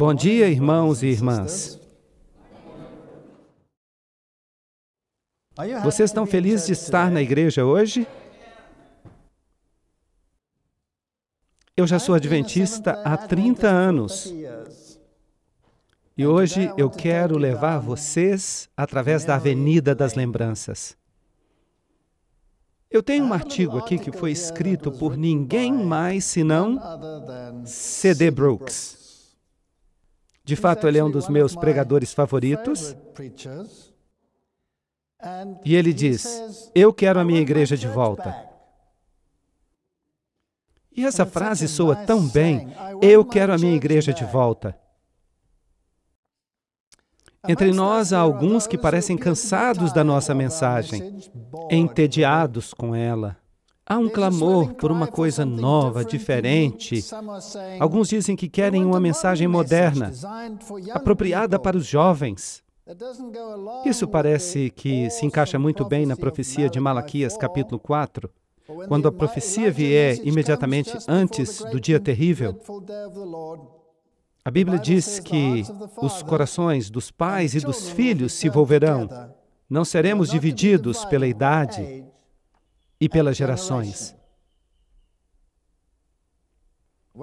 Bom dia, irmãos e irmãs. Vocês estão felizes de estar na igreja hoje? Eu já sou adventista há 30 anos. E hoje eu quero levar vocês através da Avenida das Lembranças. Eu tenho um artigo aqui que foi escrito por ninguém mais senão C.D. Brooks. De fato, ele é um dos meus pregadores favoritos. E ele diz: Eu quero a minha igreja de volta. E essa frase soa tão bem: Eu quero a minha igreja de volta. Entre nós há alguns que parecem cansados da nossa mensagem, entediados com ela. Há um clamor por uma coisa nova, diferente. Alguns dizem que querem uma mensagem moderna, apropriada para os jovens. Isso parece que se encaixa muito bem na profecia de Malaquias, capítulo 4, quando a profecia vier imediatamente antes do dia terrível. A Bíblia diz que os corações dos pais e dos filhos se volverão. Não seremos divididos pela idade e pelas gerações.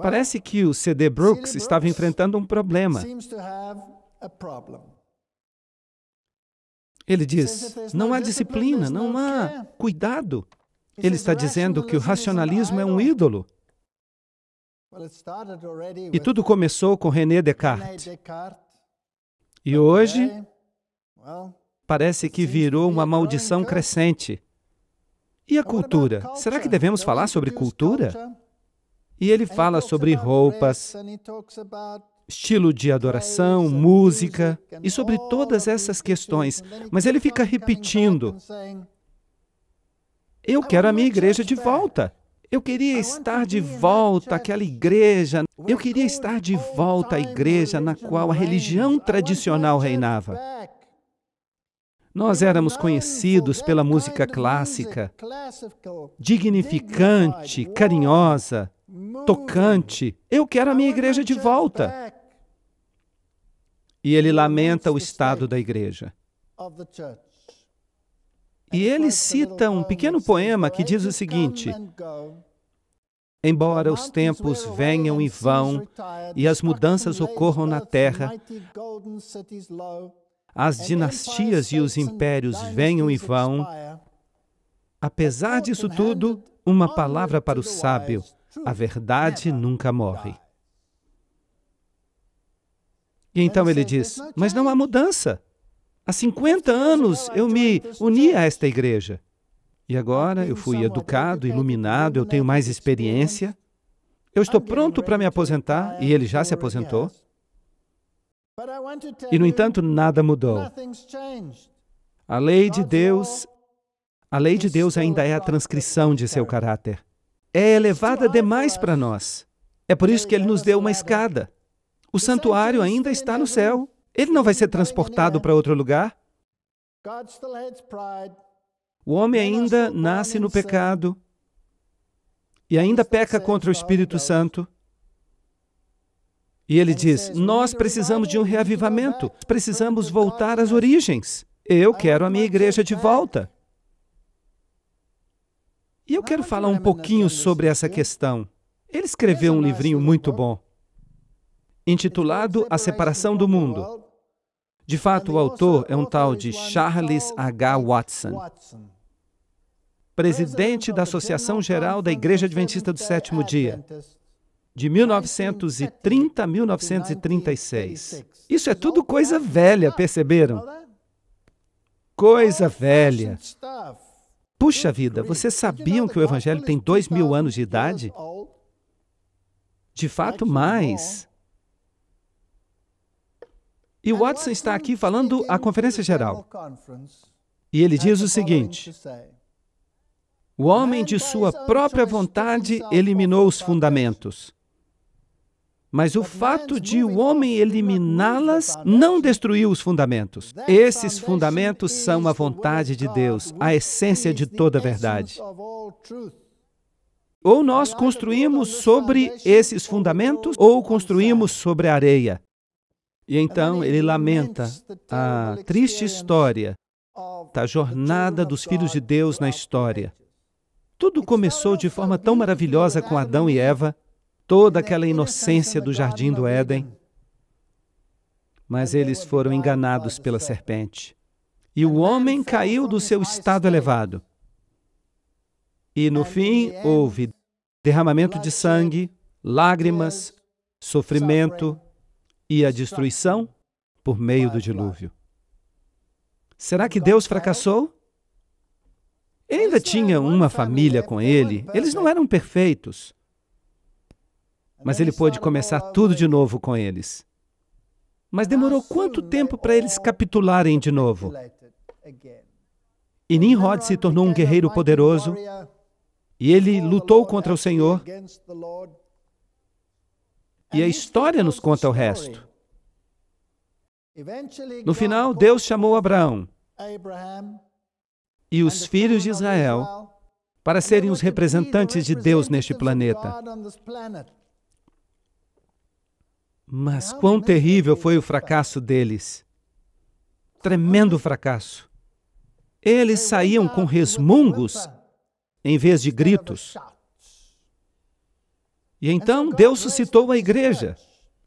Parece que o C.D. Brooks estava enfrentando um problema. Ele diz: não há disciplina, não há cuidado. Ele está dizendo que o racionalismo é um ídolo. E tudo começou com René Descartes. E hoje, parece que virou uma maldição crescente. E a cultura? Será que devemos falar sobre cultura? E ele fala sobre roupas, estilo de adoração, música e sobre todas essas questões. Mas ele fica repetindo: Eu quero a minha igreja de volta. Eu queria estar de volta àquela igreja. Eu queria estar de volta à igreja na qual a religião tradicional reinava. Nós éramos conhecidos pela música clássica, dignificante, carinhosa, tocante. Eu quero a minha igreja de volta. E ele lamenta o estado da igreja. E ele cita um pequeno poema que diz o seguinte: Embora os tempos venham e vão e as mudanças ocorram na terra, as dinastias e os impérios venham e vão, apesar disso tudo, uma palavra para o sábio: a verdade nunca morre. E então ele diz: Mas não há mudança. Há 50 anos eu me uni a esta igreja. E agora eu fui educado, iluminado, eu tenho mais experiência. Eu estou pronto para me aposentar e ele já se aposentou. E, no entanto, nada mudou. A lei de Deus, a lei de Deus ainda é a transcrição de seu caráter. É elevada demais para nós. É por isso que ele nos deu uma escada. O santuário ainda está no céu. Ele não vai ser transportado para outro lugar. O homem ainda nasce no pecado e ainda peca contra o Espírito Santo. E ele diz: Nós precisamos de um reavivamento, precisamos voltar às origens. Eu quero a minha igreja de volta. E eu quero falar um pouquinho sobre essa questão. Ele escreveu um livrinho muito bom, intitulado A Separação do Mundo. De fato, o autor é um tal de Charles H. Watson, presidente da Associação Geral da Igreja Adventista do Sétimo Dia, de 1930 a 1936. Isso é tudo coisa velha, perceberam? Coisa velha. Puxa vida, vocês sabiam que o Evangelho tem dois mil anos de idade? De fato, mais. E Watson está aqui falando à conferência geral. E ele diz o seguinte: o homem, de sua própria vontade, eliminou os fundamentos. Mas o fato de o homem eliminá-las não destruiu os fundamentos. Esses fundamentos são a vontade de Deus, a essência de toda a verdade. Ou nós construímos sobre esses fundamentos, ou construímos sobre a areia. E então ele lamenta a triste história da jornada dos filhos de Deus na história. Tudo começou de forma tão maravilhosa com Adão e Eva, toda aquela inocência do jardim do Éden. Mas eles foram enganados pela serpente. E o homem caiu do seu estado elevado. E no fim houve derramamento de sangue, lágrimas, sofrimento e a destruição por meio do dilúvio. Será que Deus fracassou? Ele ainda tinha uma família com ele, eles não eram perfeitos. Mas ele pôde começar tudo de novo com eles. Mas demorou quanto tempo para eles capitularem de novo? E Nimrod se tornou um guerreiro poderoso e ele lutou contra o Senhor. E a história nos conta o resto. No final, Deus chamou Abraão e os filhos de Israel para serem os representantes de Deus neste planeta. Mas quão terrível foi o fracasso deles! Tremendo fracasso. Eles saíam com resmungos em vez de gritos. E então Deus suscitou a igreja.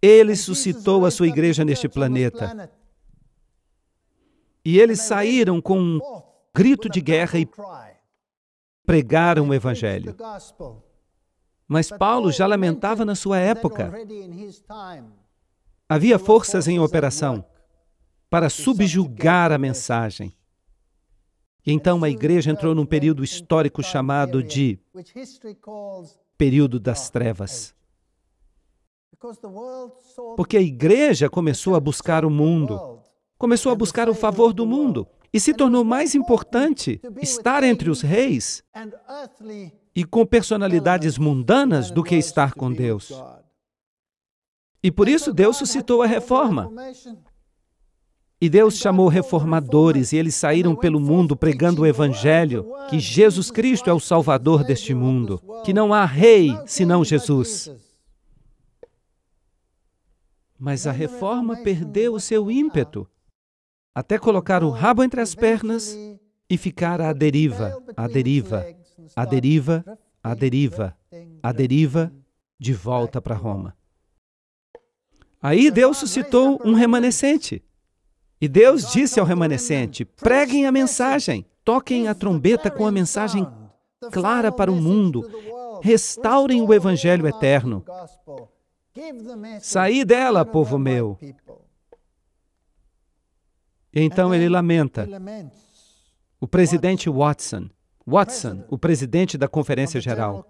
Ele suscitou a sua igreja neste planeta. E eles saíram com um grito de guerra e pregaram o Evangelho. Mas Paulo já lamentava na sua época. Havia forças em operação para subjugar a mensagem. E então a igreja entrou num período histórico chamado de período das trevas. Porque a igreja começou a buscar o mundo, começou a buscar o favor do mundo e se tornou mais importante estar entre os reis e com personalidades mundanas do que estar com Deus. E por isso Deus suscitou a reforma. E Deus chamou reformadores e eles saíram pelo mundo pregando o Evangelho, que Jesus Cristo é o Salvador deste mundo, que não há rei senão Jesus. Mas a reforma perdeu o seu ímpeto, até colocar o rabo entre as pernas e ficar à deriva, à deriva, à deriva, à deriva, à deriva, de volta para Roma. Aí Deus suscitou um remanescente e Deus disse ao remanescente: preguem a mensagem, toquem a trombeta com a mensagem clara para o mundo, restaurem o evangelho eterno. Saí dela, povo meu. E então ele lamenta. O presidente Watson, Watson, o presidente da Conferência Geral,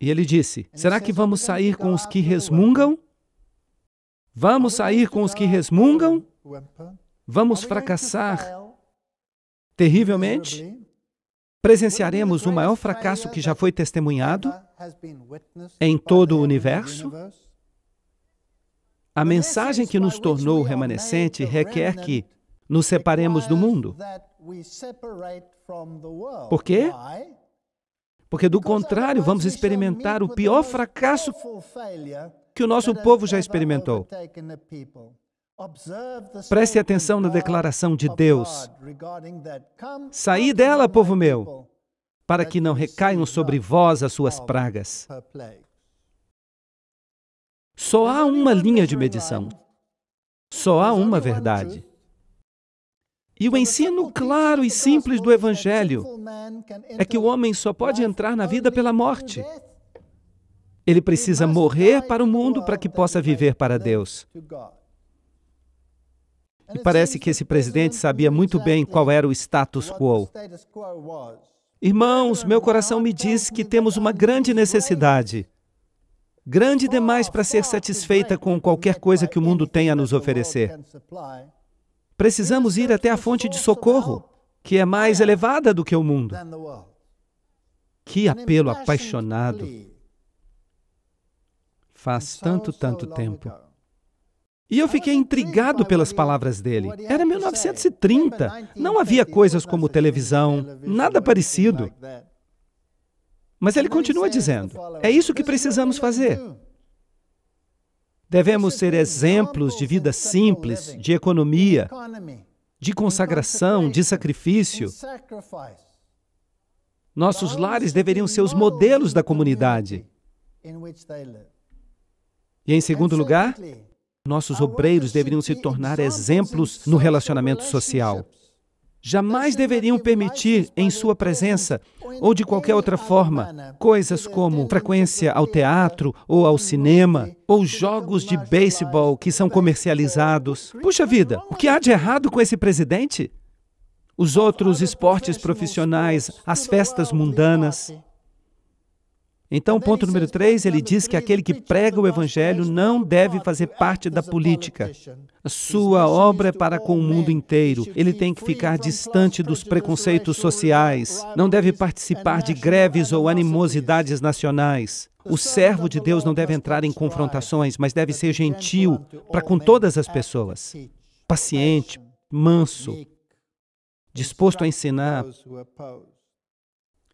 e ele disse: Será que vamos sair com os que resmungam? Vamos sair com os que resmungam? Vamos fracassar terrivelmente? Presenciaremos o maior fracasso que já foi testemunhado em todo o universo? A mensagem que nos tornou remanescente requer que nos separemos do mundo. Por quê? Porque, do contrário, vamos experimentar o pior fracasso que o nosso povo já experimentou. Preste atenção na declaração de Deus. Saí dela, povo meu, para que não recaiam sobre vós as suas pragas. Só há uma linha de medição. Só há uma verdade. E o ensino claro e simples do Evangelho é que o homem só pode entrar na vida pela morte. Ele precisa morrer para o mundo para que possa viver para Deus. E parece que esse presidente sabia muito bem qual era o status quo. Irmãos, meu coração me diz que temos uma grande necessidade, grande demais para ser satisfeita com qualquer coisa que o mundo tenha a nos oferecer. Precisamos ir até a fonte de socorro, que é mais elevada do que o mundo. Que apelo apaixonado! Faz tanto, tanto tempo. E eu fiquei intrigado pelas palavras dele. Era 1930. Não havia coisas como televisão, nada parecido. Mas ele continua dizendo: é isso que precisamos fazer. Devemos ser exemplos de vida simples, de economia, de consagração, de sacrifício. Nossos lares deveriam ser os modelos da comunidade. E em segundo lugar, nossos obreiros deveriam se tornar exemplos no relacionamento social. Jamais deveriam permitir, em sua presença ou de qualquer outra forma, coisas como frequência ao teatro ou ao cinema, ou jogos de beisebol que são comercializados. Puxa vida, o que há de errado com esse presidente? Os outros esportes profissionais, as festas mundanas. Então, ponto número três, ele diz que aquele que prega o Evangelho não deve fazer parte da política. A sua obra é para com o mundo inteiro. Ele tem que ficar distante dos preconceitos sociais. Não deve participar de greves ou animosidades nacionais. O servo de Deus não deve entrar em confrontações, mas deve ser gentil para com todas as pessoas. Paciente, manso, disposto a ensinar,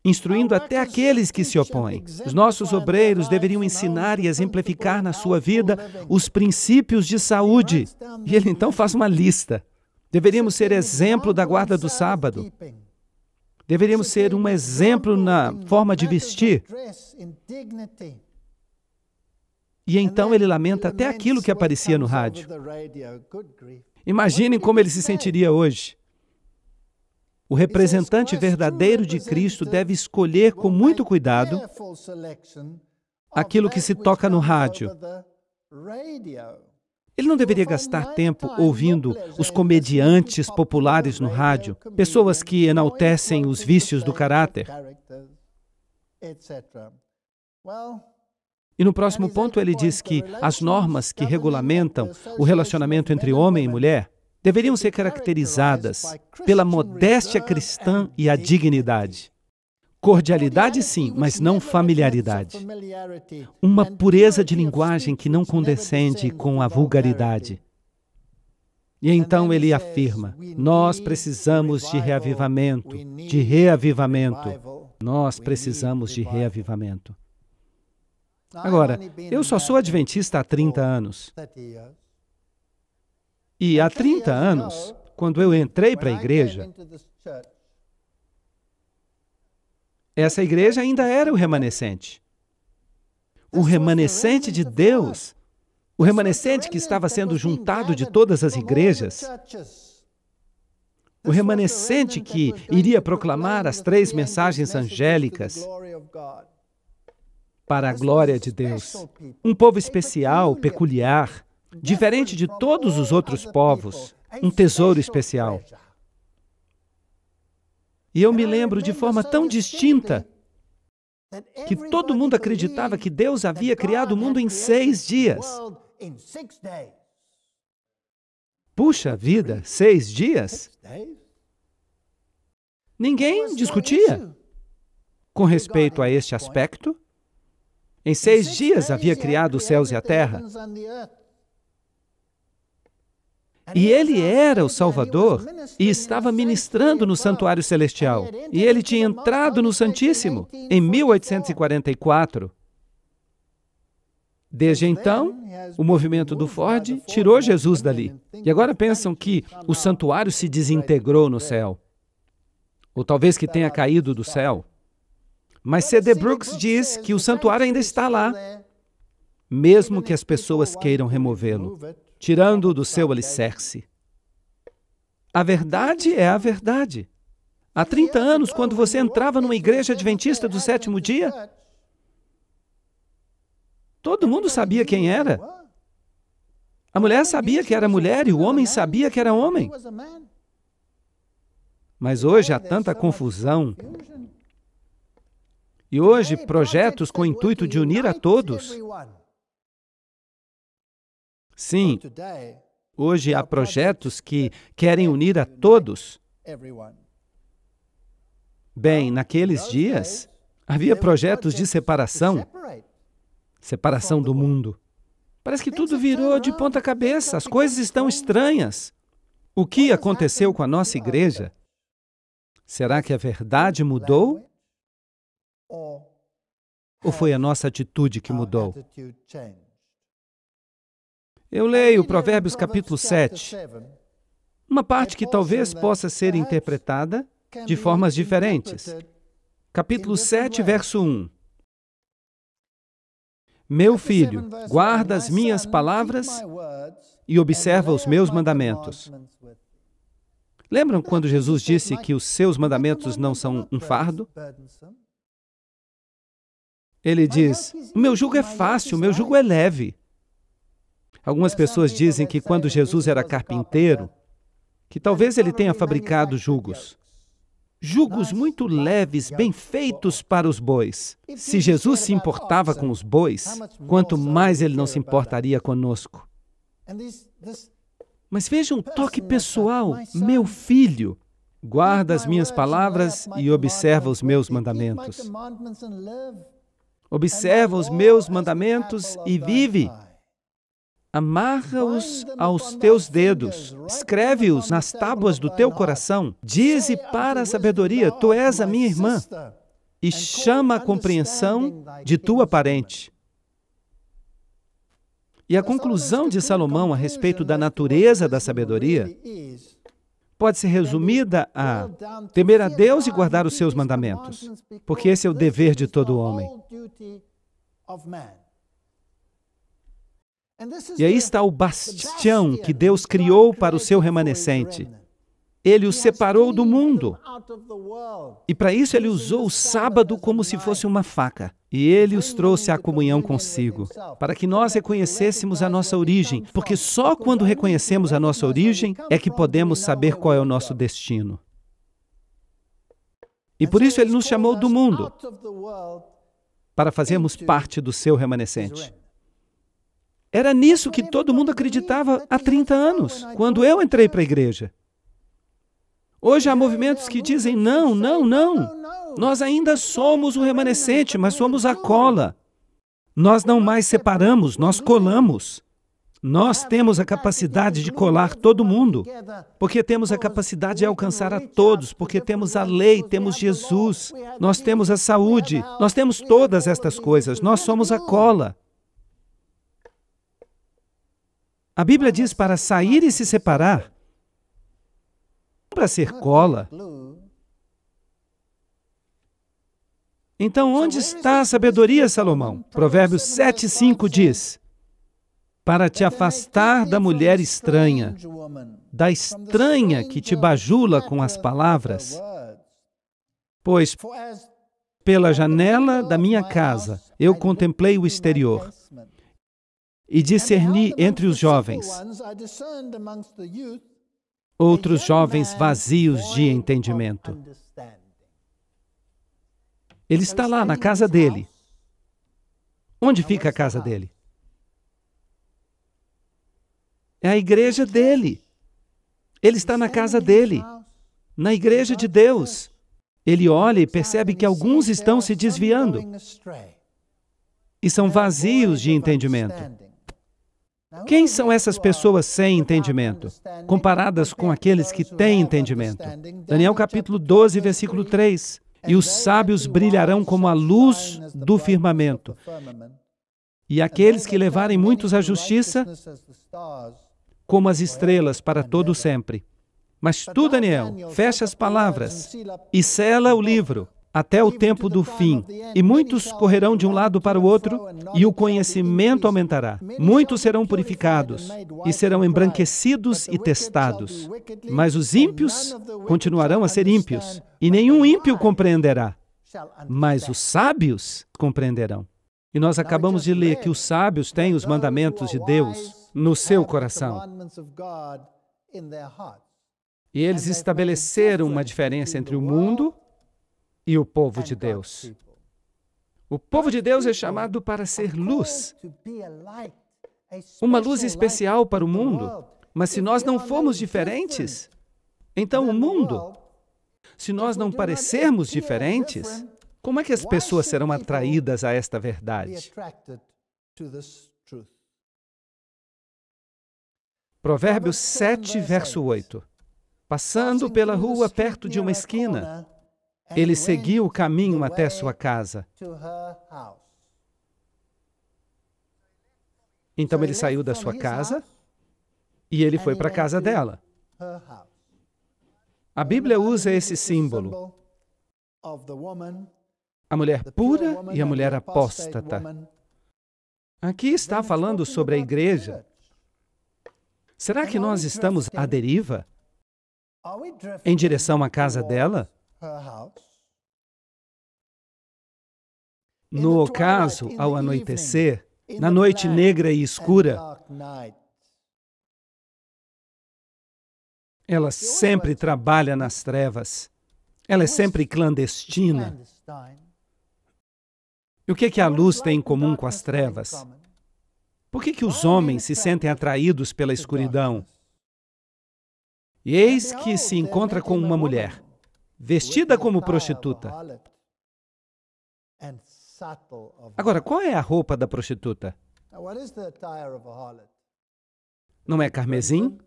instruindo até aqueles que se opõem. Os nossos obreiros deveriam ensinar e exemplificar na sua vida os princípios de saúde. E ele então faz uma lista. Deveríamos ser exemplo da guarda do sábado. Deveríamos ser um exemplo na forma de vestir. E então ele lamenta até aquilo que aparecia no rádio. Imaginem como ele se sentiria hoje. O representante verdadeiro de Cristo deve escolher com muito cuidado aquilo que se toca no rádio. Ele não deveria gastar tempo ouvindo os comediantes populares no rádio, pessoas que enaltecem os vícios do caráter. E no próximo ponto ele diz que as normas que regulamentam o relacionamento entre homem e mulher deveriam ser caracterizadas pela modéstia cristã e a dignidade. Cordialidade, sim, mas não familiaridade. Uma pureza de linguagem que não condescende com a vulgaridade. E então ele afirma: nós precisamos de reavivamento, de reavivamento. Nós precisamos de reavivamento. Agora, eu só sou adventista há 30 anos. E há 30 anos, quando eu entrei para a igreja, essa igreja ainda era o remanescente. O remanescente de Deus, o remanescente que estava sendo juntado de todas as igrejas, o remanescente que iria proclamar as três mensagens angélicas para a glória de Deus. Um povo especial, peculiar, diferente de todos os outros povos, um tesouro especial. E eu me lembro de forma tão distinta que todo mundo acreditava que Deus havia criado o mundo em seis dias. Puxa vida, seis dias? Ninguém discutia com respeito a este aspecto. Em seis dias havia criado os céus e a terra. E ele era o Salvador e estava ministrando no santuário celestial. E ele tinha entrado no Santíssimo em 1844. Desde então, o movimento do Ford tirou Jesus dali. E agora pensam que o santuário se desintegrou no céu. Ou talvez que tenha caído do céu. Mas C.D. Brooks diz que o santuário ainda está lá, mesmo que as pessoas queiram removê-lo tirando do seu alicerce. A verdade é a verdade. Há 30 anos, quando você entrava numa igreja adventista do sétimo dia, todo mundo sabia quem era. A mulher sabia que era mulher e o homem sabia que era homem. Mas hoje há tanta confusão. E hoje, projetos com o intuito de unir a todos Sim, hoje há projetos que querem unir a todos. Bem, naqueles dias, havia projetos de separação separação do mundo. Parece que tudo virou de ponta cabeça, as coisas estão estranhas. O que aconteceu com a nossa igreja? Será que a verdade mudou? Ou foi a nossa atitude que mudou? Eu leio Provérbios capítulo 7, uma parte que talvez possa ser interpretada de formas diferentes. Capítulo 7, verso 1. Meu filho, guarda as minhas palavras e observa os meus mandamentos. Lembram quando Jesus disse que os seus mandamentos não são um fardo? Ele diz: O meu jugo é fácil, o meu jugo é leve. Algumas pessoas dizem que quando Jesus era carpinteiro, que talvez ele tenha fabricado jugos jugos muito leves, bem feitos para os bois. Se Jesus se importava com os bois, quanto mais ele não se importaria conosco. Mas veja um toque pessoal, meu filho. Guarda as minhas palavras e observa os meus mandamentos. Observa os meus mandamentos e vive. Amarra-os aos teus dedos, escreve-os nas tábuas do teu coração. Dize para a sabedoria: Tu és a minha irmã, e chama a compreensão de tua parente. E a conclusão de Salomão a respeito da natureza da sabedoria pode ser resumida a temer a Deus e guardar os seus mandamentos, porque esse é o dever de todo homem. E aí está o bastião que Deus criou para o seu remanescente. Ele os separou do mundo. E para isso ele usou o sábado como se fosse uma faca. E ele os trouxe à comunhão consigo, para que nós reconhecêssemos a nossa origem, porque só quando reconhecemos a nossa origem é que podemos saber qual é o nosso destino. E por isso ele nos chamou do mundo, para fazermos parte do seu remanescente. Era nisso que todo mundo acreditava há 30 anos, quando eu entrei para a igreja. Hoje há movimentos que dizem: não, não, não. Nós ainda somos o remanescente, mas somos a cola. Nós não mais separamos, nós colamos. Nós temos a capacidade de colar todo mundo, porque temos a capacidade de alcançar a todos, porque temos a lei, temos Jesus, nós temos a saúde, nós temos todas estas coisas, nós somos a cola. A Bíblia diz para sair e se separar, para ser cola. Então, onde está a sabedoria, Salomão? Provérbios 7,5 diz: Para te afastar da mulher estranha, da estranha que te bajula com as palavras, pois pela janela da minha casa eu contemplei o exterior e discerni entre os jovens outros jovens vazios de entendimento. Ele está lá na casa dele. Onde fica a casa dele? É a igreja dele. Ele está na casa dele, na igreja de Deus. Ele olha e percebe que alguns estão se desviando e são vazios de entendimento. Quem são essas pessoas sem entendimento, comparadas com aqueles que têm entendimento? Daniel capítulo 12, versículo 3. E os sábios brilharão como a luz do firmamento. E aqueles que levarem muitos à justiça, como as estrelas para todo sempre. Mas tu, Daniel, fecha as palavras e sela o livro, até o tempo do fim. E muitos correrão de um lado para o outro, e o conhecimento aumentará. Muitos serão purificados e serão embranquecidos e testados. Mas os ímpios continuarão a ser ímpios, e nenhum ímpio compreenderá. Mas os sábios compreenderão. E nós acabamos de ler que os sábios têm os mandamentos de Deus no seu coração. E eles estabeleceram uma diferença entre o mundo e o povo de Deus. O povo de Deus é chamado para ser luz, uma luz especial para o mundo. Mas se nós não formos diferentes, então o mundo, se nós não parecermos diferentes, como é que as pessoas serão atraídas a esta verdade? Provérbios 7, verso 8. Passando pela rua perto de uma esquina, ele seguiu o caminho até sua casa. Então ele saiu da sua casa e ele foi para a casa dela. A Bíblia usa esse símbolo. A mulher pura e a mulher apóstata. Aqui está falando sobre a igreja. Será que nós estamos à deriva? Em direção à casa dela? No ocaso, ao anoitecer, na noite negra e escura, ela sempre trabalha nas trevas. Ela é sempre clandestina. E o que, que a luz tem em comum com as trevas? Por que, que os homens se sentem atraídos pela escuridão? E eis que se encontra com uma mulher, vestida como prostituta. Agora, qual é a roupa da prostituta? Não é carmesim?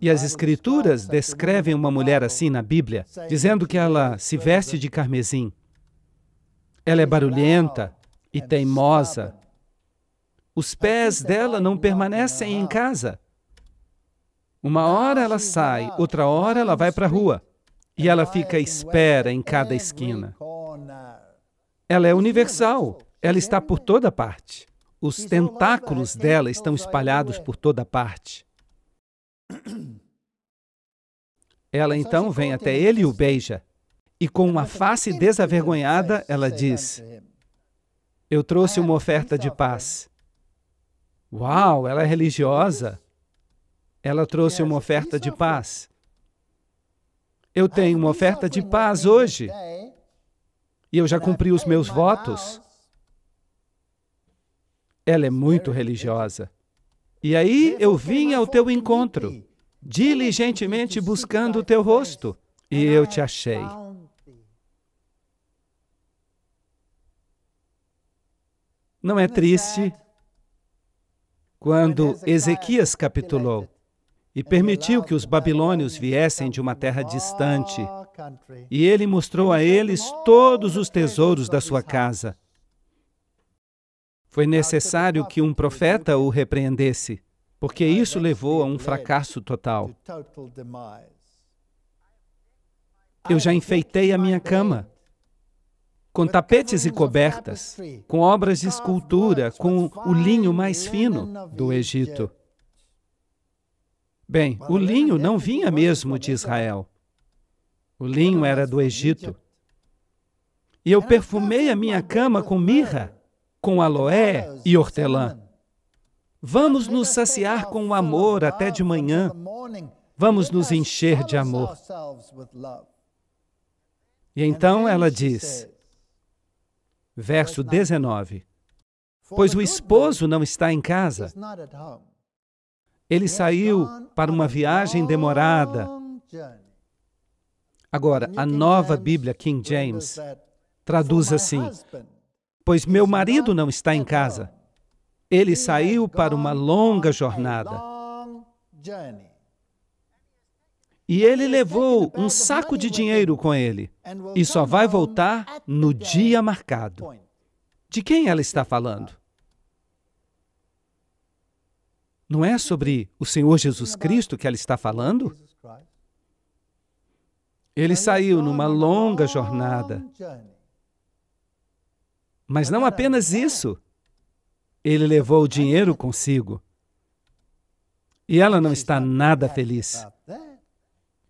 E as Escrituras descrevem uma mulher assim na Bíblia, dizendo que ela se veste de carmesim. Ela é barulhenta e teimosa. Os pés dela não permanecem em casa. Uma hora ela sai, outra hora ela vai para a rua. E ela fica à espera em cada esquina. Ela é universal, ela está por toda parte. Os tentáculos dela estão espalhados por toda parte. Ela então vem até ele e o beija. E com uma face desavergonhada, ela diz: Eu trouxe uma oferta de paz. Uau, ela é religiosa. Ela trouxe uma oferta de paz. Eu tenho uma oferta de paz hoje. E eu já cumpri os meus votos. Ela é muito religiosa. E aí eu vim ao teu encontro, diligentemente buscando o teu rosto, e eu te achei. Não é triste quando Ezequias capitulou e permitiu que os babilônios viessem de uma terra distante, e ele mostrou a eles todos os tesouros da sua casa. Foi necessário que um profeta o repreendesse, porque isso levou a um fracasso total. Eu já enfeitei a minha cama com tapetes e cobertas, com obras de escultura, com o linho mais fino do Egito. Bem, o linho não vinha mesmo de Israel. O linho era do Egito. E eu perfumei a minha cama com mirra, com aloé e hortelã. Vamos nos saciar com o amor até de manhã. Vamos nos encher de amor. E então ela diz: Verso 19: Pois o esposo não está em casa. Ele saiu para uma viagem demorada. Agora, a nova Bíblia King James traduz assim: Pois meu marido não está em casa. Ele saiu para uma longa jornada. E ele levou um saco de dinheiro com ele e só vai voltar no dia marcado. De quem ela está falando? Não é sobre o Senhor Jesus Cristo que ela está falando? Ele saiu numa longa jornada. Mas não apenas isso. Ele levou o dinheiro consigo. E ela não está nada feliz.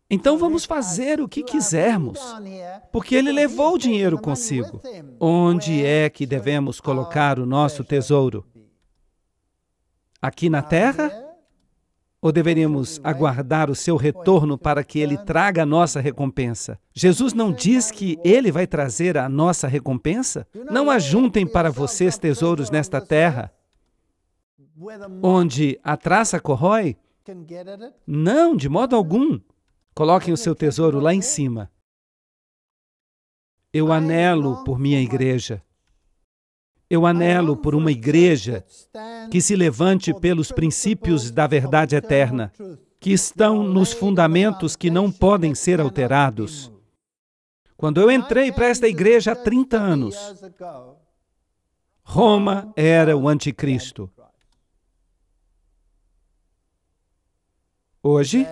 Então vamos fazer o que quisermos, porque ele levou o dinheiro consigo. Onde é que devemos colocar o nosso tesouro? Aqui na terra? Ou deveríamos aguardar o seu retorno para que ele traga a nossa recompensa? Jesus não diz que ele vai trazer a nossa recompensa? Não ajuntem para vocês tesouros nesta terra, onde a traça corrói? Não, de modo algum. Coloquem o seu tesouro lá em cima. Eu anelo por minha igreja. Eu anelo por uma igreja que se levante pelos princípios da verdade eterna, que estão nos fundamentos que não podem ser alterados. Quando eu entrei para esta igreja há 30 anos, Roma era o anticristo. Hoje,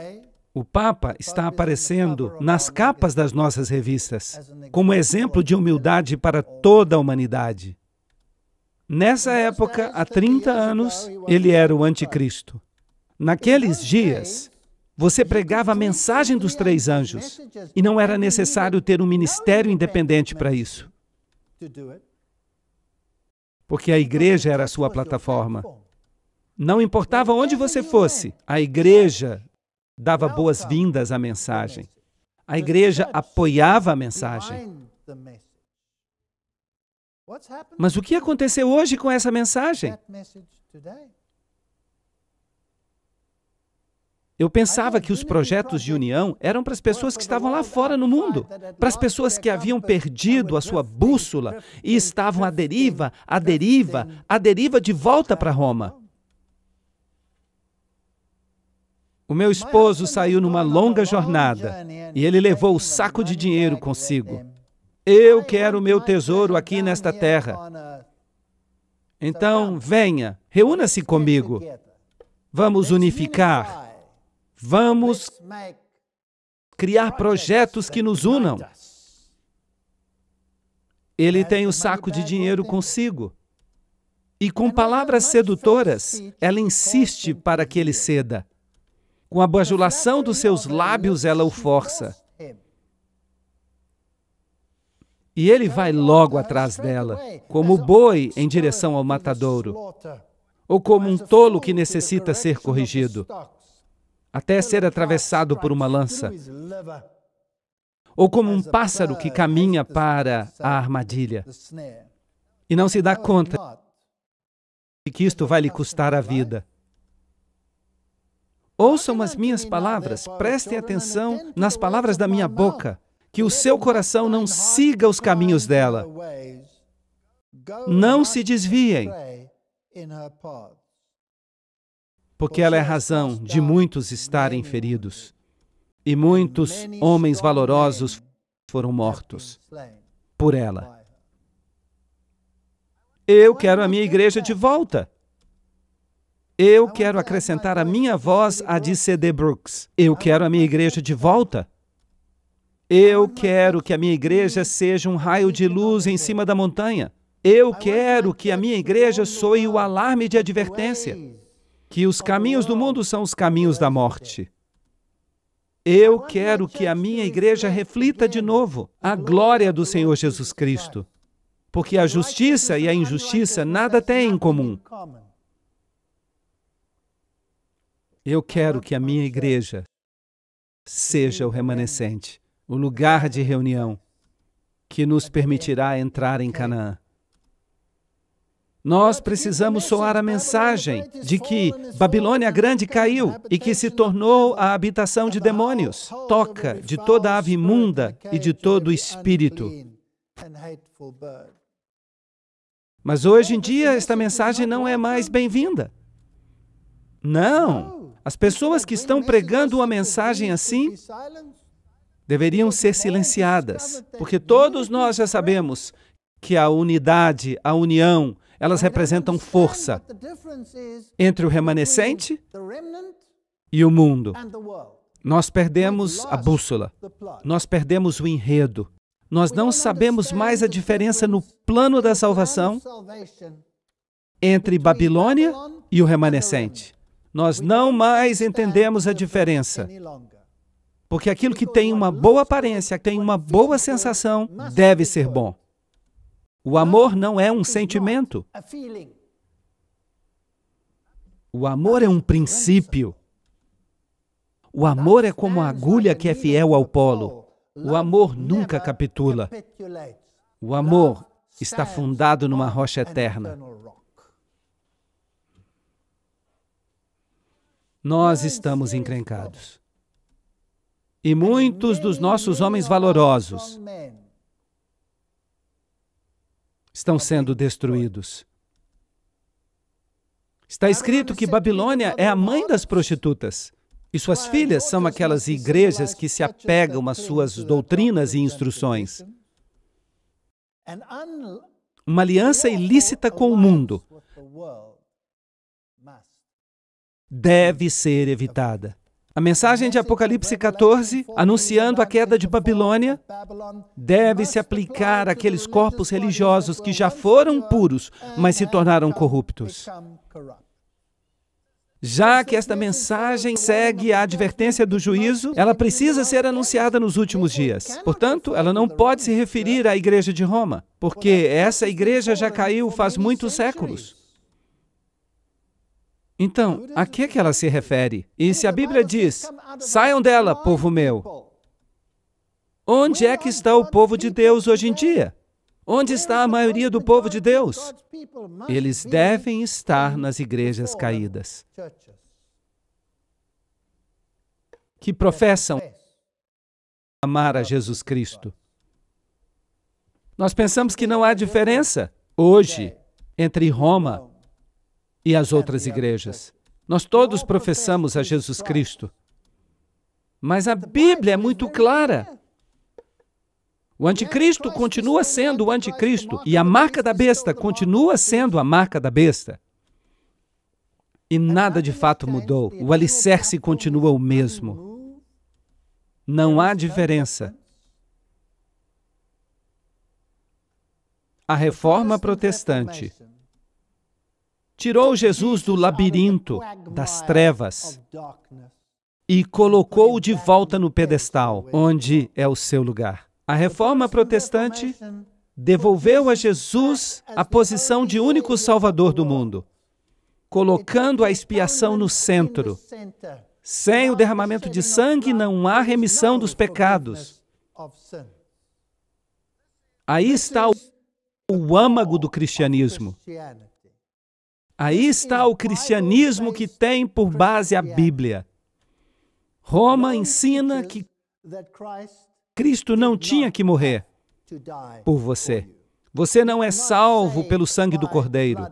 o Papa está aparecendo nas capas das nossas revistas como exemplo de humildade para toda a humanidade. Nessa época, há 30 anos, ele era o anticristo. Naqueles dias, você pregava a mensagem dos três anjos e não era necessário ter um ministério independente para isso. Porque a igreja era a sua plataforma. Não importava onde você fosse, a igreja dava boas-vindas à mensagem. A igreja apoiava a mensagem. Mas o que aconteceu hoje com essa mensagem? Eu pensava que os projetos de união eram para as pessoas que estavam lá fora no mundo, para as pessoas que haviam perdido a sua bússola e estavam à deriva, à deriva, à deriva de volta para Roma. O meu esposo saiu numa longa jornada e ele levou o saco de dinheiro consigo. Eu quero o meu tesouro aqui nesta terra. Então, venha, reúna-se comigo. Vamos unificar Vamos criar projetos que nos unam. Ele tem o saco de dinheiro consigo. E com palavras sedutoras, ela insiste para que ele ceda. Com a bajulação dos seus lábios, ela o força. E ele vai logo atrás dela, como boi em direção ao matadouro, ou como um tolo que necessita ser corrigido até ser atravessado por uma lança, ou como um pássaro que caminha para a armadilha e não se dá conta de que isto vai lhe custar a vida. Ouçam as minhas palavras, prestem atenção nas palavras da minha boca, que o seu coração não siga os caminhos dela. Não se desviem porque ela é razão de muitos estarem feridos. E muitos homens valorosos foram mortos por ela. Eu quero a minha igreja de volta. Eu quero acrescentar a minha voz à de C.D. Brooks. Eu quero a minha igreja de volta. Eu quero que a minha igreja seja um raio de luz em cima da montanha. Eu quero que a minha igreja soe o alarme de advertência que os caminhos do mundo são os caminhos da morte. Eu quero que a minha igreja reflita de novo a glória do Senhor Jesus Cristo, porque a justiça e a injustiça nada têm em comum. Eu quero que a minha igreja seja o remanescente, o lugar de reunião que nos permitirá entrar em Canaã. Nós precisamos soar a mensagem de que Babilônia Grande caiu e que se tornou a habitação de demônios, toca de toda ave imunda e de todo espírito. Mas hoje em dia esta mensagem não é mais bem-vinda. Não! As pessoas que estão pregando uma mensagem assim deveriam ser silenciadas, porque todos nós já sabemos que a unidade, a união, elas representam força entre o remanescente e o mundo. Nós perdemos a bússola, nós perdemos o enredo, nós não sabemos mais a diferença no plano da salvação entre Babilônia e o remanescente. Nós não mais entendemos a diferença. Porque aquilo que tem uma boa aparência, tem uma boa sensação, deve ser bom. O amor não é um sentimento. O amor é um princípio. O amor é como a agulha que é fiel ao polo. O amor nunca capitula. O amor está fundado numa rocha eterna. Nós estamos encrencados. E muitos dos nossos homens valorosos estão sendo destruídos. Está escrito que Babilônia é a mãe das prostitutas. E suas filhas são aquelas igrejas que se apegam às suas doutrinas e instruções. uma aliança ilícita com o mundo, deve ser evitada. A mensagem de Apocalipse 14, anunciando a queda de Babilônia, deve se aplicar àqueles corpos religiosos que já foram puros, mas se tornaram corruptos. Já que esta mensagem segue a advertência do juízo, ela precisa ser anunciada nos últimos dias. Portanto, ela não pode se referir à igreja de Roma, porque essa igreja já caiu faz muitos séculos. Então, a que, que ela se refere? E se a Bíblia diz: saiam dela, povo meu, onde é que está o povo de Deus hoje em dia? Onde está a maioria do povo de Deus? Eles devem estar nas igrejas caídas, que professam amar a Jesus Cristo. Nós pensamos que não há diferença hoje entre Roma e as outras igrejas. Nós todos professamos a Jesus Cristo. Mas a Bíblia é muito clara. O anticristo continua sendo o anticristo e a marca da besta continua sendo a marca da besta. E nada de fato mudou. O alicerce continua o mesmo. Não há diferença. A reforma protestante tirou Jesus do labirinto das trevas e colocou-o de volta no pedestal, onde é o seu lugar. A reforma protestante devolveu a Jesus a posição de único salvador do mundo, colocando a expiação no centro. Sem o derramamento de sangue não há remissão dos pecados. Aí está o, âmago do cristianismo. Aí está o cristianismo que tem por base a Bíblia. Roma ensina que Cristo não tinha que morrer por você. Você não é salvo pelo sangue do Cordeiro.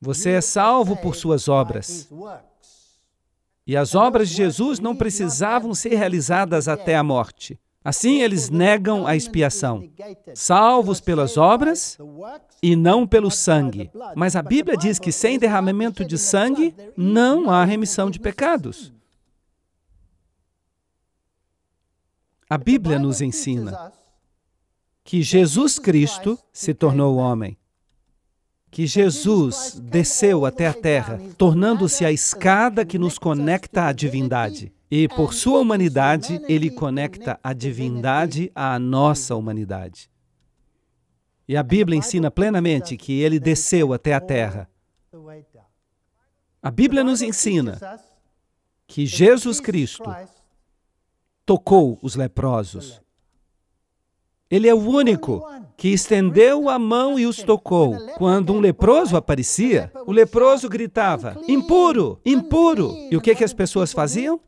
Você é salvo por suas obras. E as obras de Jesus não precisavam ser realizadas até a morte. Assim, eles negam a expiação, salvos pelas obras e não pelo sangue. Mas a Bíblia diz que sem derramamento de sangue não há remissão de pecados. A Bíblia nos ensina que Jesus Cristo se tornou homem, que Jesus desceu até a terra, tornando-se a escada que nos conecta à divindade. E por sua humanidade, ele conecta a divindade à nossa humanidade. E a Bíblia ensina plenamente que ele desceu até a terra. A Bíblia nos ensina que Jesus Cristo tocou os leprosos. Ele é o único que estendeu a mão e os tocou. Quando um leproso aparecia, o leproso gritava: impuro, impuro. E o que, que as pessoas faziam?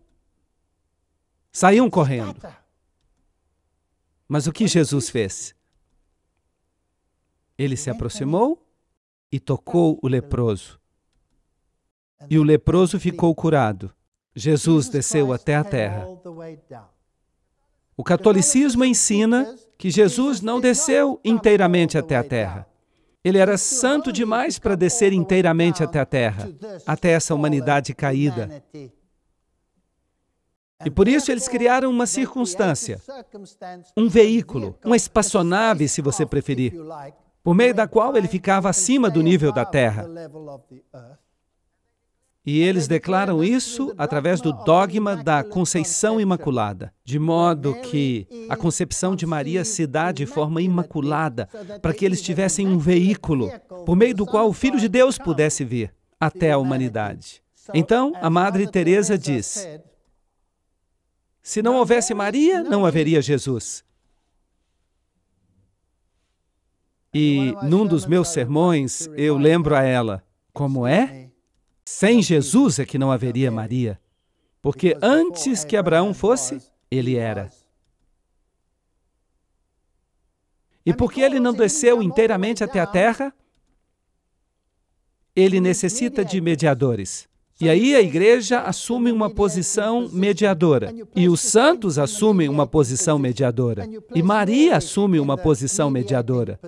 Saíam correndo. Mas o que Jesus fez? Ele se aproximou e tocou o leproso. E o leproso ficou curado. Jesus desceu até a terra. O catolicismo ensina que Jesus não desceu inteiramente até a terra. Ele era santo demais para descer inteiramente até a terra, até essa humanidade caída. E por isso eles criaram uma circunstância, um veículo, uma espaçonave, se você preferir, por meio da qual ele ficava acima do nível da terra. E eles declaram isso através do dogma da conceição imaculada, de modo que a concepção de Maria se dá de forma imaculada, para que eles tivessem um veículo por meio do qual o Filho de Deus pudesse vir até a humanidade. Então, a Madre Teresa diz: se não houvesse Maria, não haveria Jesus. E num dos meus sermões, eu lembro a ela: como é? Sem Jesus é que não haveria Maria. Porque antes que Abraão fosse, ele era. E porque ele não desceu inteiramente até a terra, ele necessita de mediadores. E aí a igreja assume uma posição mediadora. E os santos assumem uma posição mediadora. E Maria assume uma posição mediadora.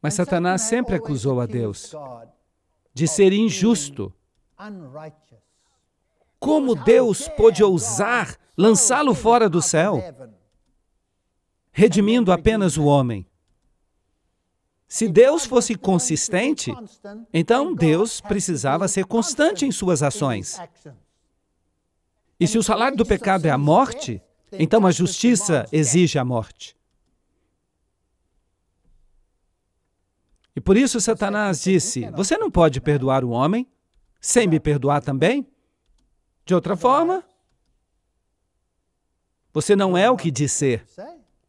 Mas Satanás sempre acusou a Deus de ser injusto. Como Deus pôde ousar lançá-lo fora do céu, redimindo apenas o homem? Se Deus fosse consistente, então Deus precisava ser constante em suas ações. E se o salário do pecado é a morte, então a justiça exige a morte. E por isso Satanás disse: Você não pode perdoar o homem sem me perdoar também? De outra forma, você não é o que diz ser.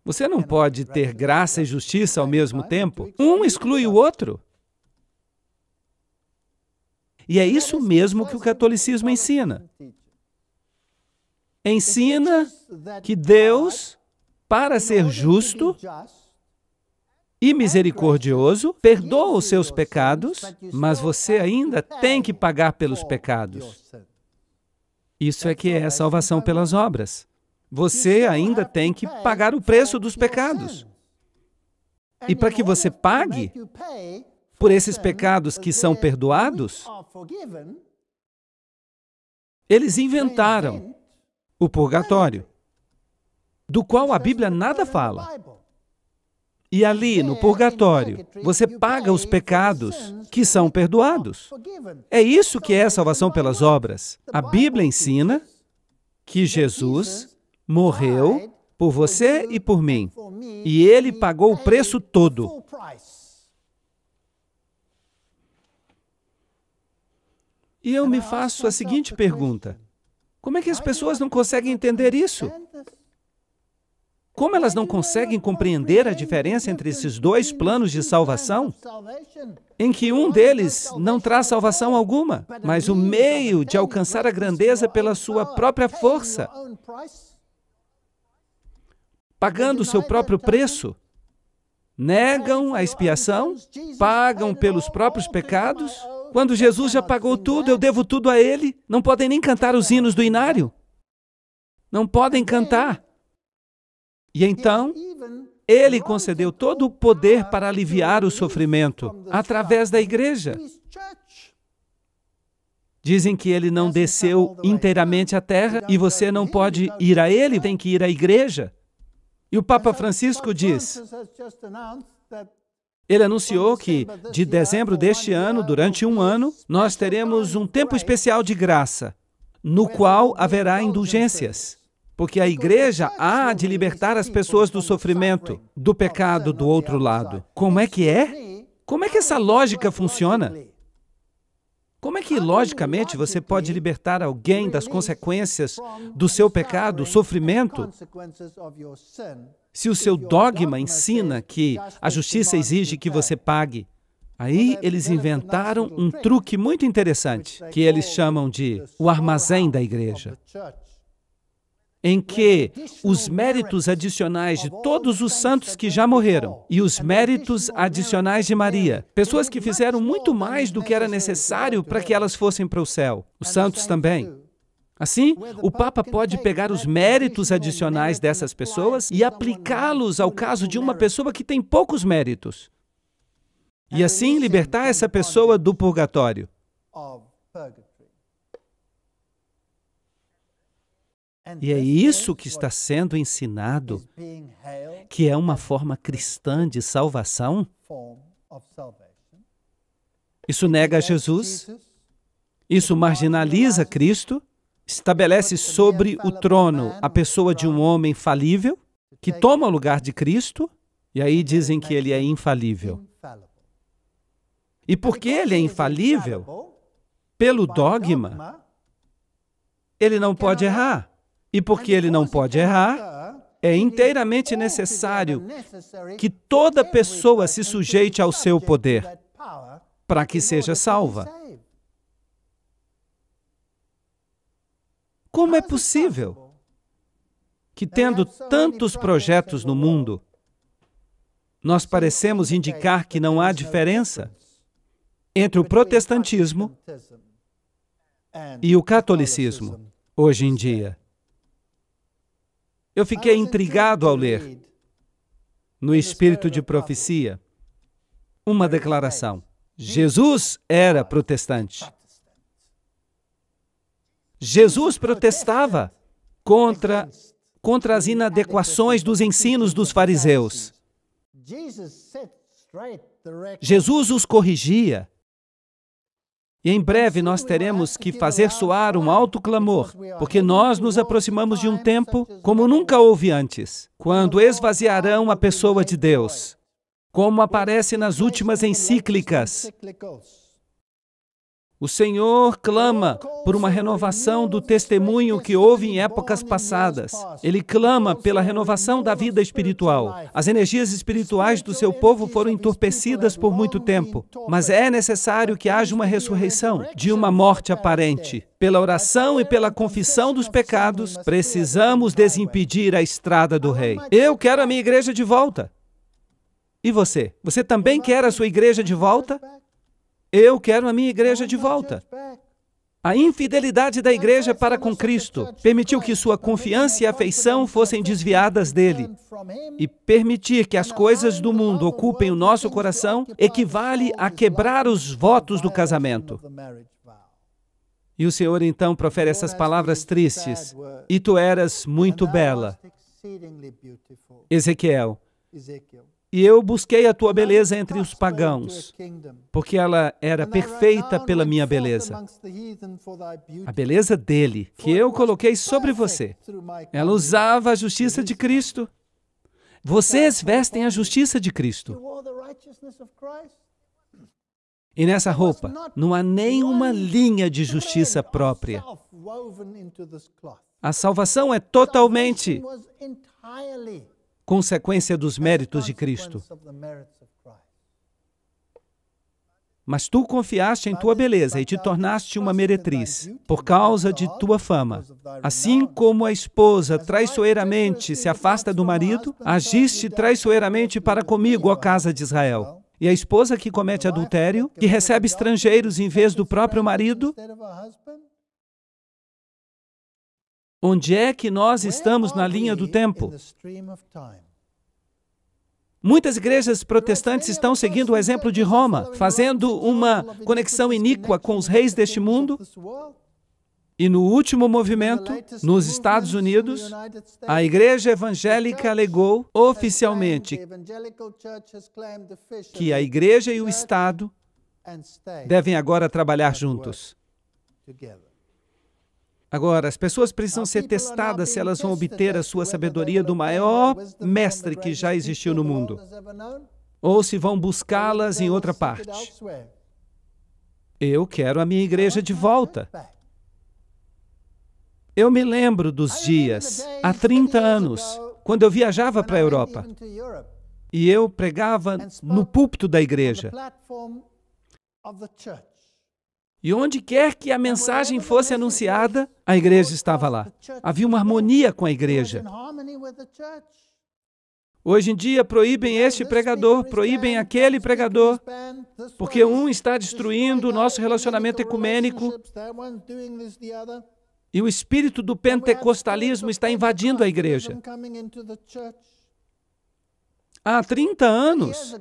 Você não pode ter graça e justiça ao mesmo tempo. Um exclui o outro. E é isso mesmo que o catolicismo ensina. Ensina que Deus, para ser justo e misericordioso, perdoa os seus pecados, mas você ainda tem que pagar pelos pecados. Isso é que é a salvação pelas obras você ainda tem que pagar o preço dos pecados. E para que você pague por esses pecados que são perdoados, eles inventaram o purgatório, do qual a Bíblia nada fala. E ali, no purgatório, você paga os pecados que são perdoados. É isso que é a salvação pelas obras. A Bíblia ensina que Jesus morreu por você e por mim. E ele pagou o preço todo. E eu me faço a seguinte pergunta: como é que as pessoas não conseguem entender isso? Como elas não conseguem compreender a diferença entre esses dois planos de salvação? Em que um deles não traz salvação alguma, mas o meio de alcançar a grandeza pela sua própria força pagando o seu próprio preço, negam a expiação, pagam pelos próprios pecados. Quando Jesus já pagou tudo, eu devo tudo a Ele. Não podem nem cantar os hinos do inário. Não podem cantar. E então, Ele concedeu todo o poder para aliviar o sofrimento através da igreja. Dizem que ele não desceu inteiramente à terra e você não pode ir a ele, tem que ir à igreja. E o Papa Francisco diz: ele anunciou que de dezembro deste ano, durante um ano, nós teremos um tempo especial de graça, no qual haverá indulgências. Porque a igreja há de libertar as pessoas do sofrimento, do pecado do outro lado. Como é que é? Como é que essa lógica funciona? Como é que, logicamente, você pode libertar alguém das consequências do seu pecado, sofrimento, se o seu dogma ensina que a justiça exige que você pague? Aí eles inventaram um truque muito interessante, que eles chamam de o armazém da igreja em que os méritos adicionais de todos os santos que já morreram e os méritos adicionais de Maria, pessoas que fizeram muito mais do que era necessário para que elas fossem para o céu, os santos também. Assim, o Papa pode pegar os méritos adicionais dessas pessoas e aplicá-los ao caso de uma pessoa que tem poucos méritos. E assim libertar essa pessoa do purgatório. E é isso que está sendo ensinado, que é uma forma cristã de salvação. Isso nega Jesus, isso marginaliza Cristo, estabelece sobre o trono a pessoa de um homem falível, que toma o lugar de Cristo, e aí dizem que ele é infalível. E porque ele é infalível, pelo dogma, ele não pode errar. E porque ele não pode errar, é inteiramente necessário que toda pessoa se sujeite ao seu poder para que seja salva. Como é possível que, tendo tantos projetos no mundo, nós parecemos indicar que não há diferença entre o protestantismo e o catolicismo hoje em dia? Eu fiquei intrigado ao ler, no espírito de profecia, uma declaração. Jesus era protestante. Jesus protestava contra, contra as inadequações dos ensinos dos fariseus. Jesus os corrigia. E em breve nós teremos que fazer soar um alto clamor, porque nós nos aproximamos de um tempo como nunca houve antes, quando esvaziarão a pessoa de Deus, como aparece nas últimas encíclicas. O Senhor clama por uma renovação do testemunho que houve em épocas passadas. Ele clama pela renovação da vida espiritual. As energias espirituais do seu povo foram entorpecidas por muito tempo, mas é necessário que haja uma ressurreição de uma morte aparente. Pela oração e pela confissão dos pecados, precisamos desimpedir a estrada do Rei. Eu quero a minha igreja de volta. E você? Você também quer a sua igreja de volta? Eu quero a minha igreja de volta. A infidelidade da igreja para com Cristo permitiu que sua confiança e afeição fossem desviadas dele. E permitir que as coisas do mundo ocupem o nosso coração equivale a quebrar os votos do casamento. E o Senhor então profere essas palavras tristes: E tu eras muito bela. Ezequiel. E eu busquei a tua beleza entre os pagãos, porque ela era perfeita pela minha beleza. A beleza dele, que eu coloquei sobre você. Ela usava a justiça de Cristo. Vocês vestem a justiça de Cristo. E nessa roupa não há nenhuma linha de justiça própria. A salvação é totalmente consequência dos méritos de Cristo. Mas tu confiaste em tua beleza e te tornaste uma meretriz, por causa de tua fama. Assim como a esposa traiçoeiramente se afasta do marido, agiste traiçoeiramente para comigo, ó casa de Israel. E a esposa que comete adultério, que recebe estrangeiros em vez do próprio marido, Onde é que nós estamos na linha do tempo? Muitas igrejas protestantes estão seguindo o exemplo de Roma, fazendo uma conexão iníqua com os reis deste mundo. E no último movimento, nos Estados Unidos, a igreja evangélica alegou oficialmente que a igreja e o Estado devem agora trabalhar juntos. Agora, as pessoas precisam ser testadas se elas vão obter a sua sabedoria do maior mestre que já existiu no mundo, ou se vão buscá-las em outra parte. Eu quero a minha igreja de volta. Eu me lembro dos dias, há 30 anos, quando eu viajava para a Europa e eu pregava no púlpito da igreja. E onde quer que a mensagem fosse anunciada, a igreja estava lá. Havia uma harmonia com a igreja. Hoje em dia proíbem este pregador, proíbem aquele pregador, porque um está destruindo o nosso relacionamento ecumênico e o espírito do pentecostalismo está invadindo a igreja. Há 30 anos,